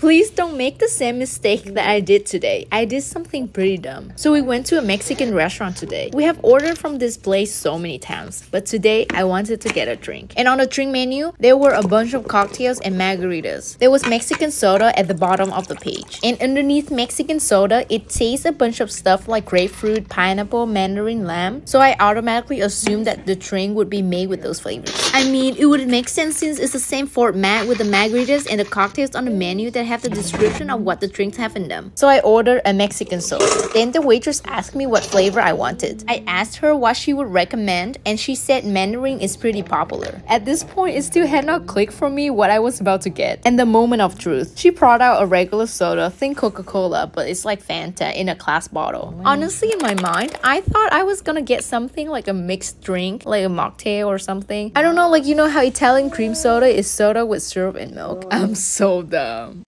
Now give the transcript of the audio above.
Please don't make the same mistake that I did today. I did something pretty dumb. So we went to a Mexican restaurant today. We have ordered from this place so many times, but today I wanted to get a drink. And on the drink menu, there were a bunch of cocktails and margaritas. There was Mexican soda at the bottom of the page. And underneath Mexican soda, it says a bunch of stuff like grapefruit, pineapple, mandarin, lamb. So I automatically assumed that the drink would be made with those flavors. I mean, it would make sense since it's the same format with the margaritas and the cocktails on the menu that have the description of what the drinks have in them. So I ordered a Mexican soda. Then the waitress asked me what flavor I wanted. I asked her what she would recommend and she said Mandarin is pretty popular. At this point, it still had not clicked for me what I was about to get. And the moment of truth, she brought out a regular soda, think Coca-Cola, but it's like Fanta in a glass bottle. Honestly, in my mind, I thought I was gonna get something like a mixed drink, like a mocktail or something. I don't know, like you know how Italian cream soda is soda with syrup and milk. Oh. I'm so dumb.